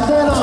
la tela.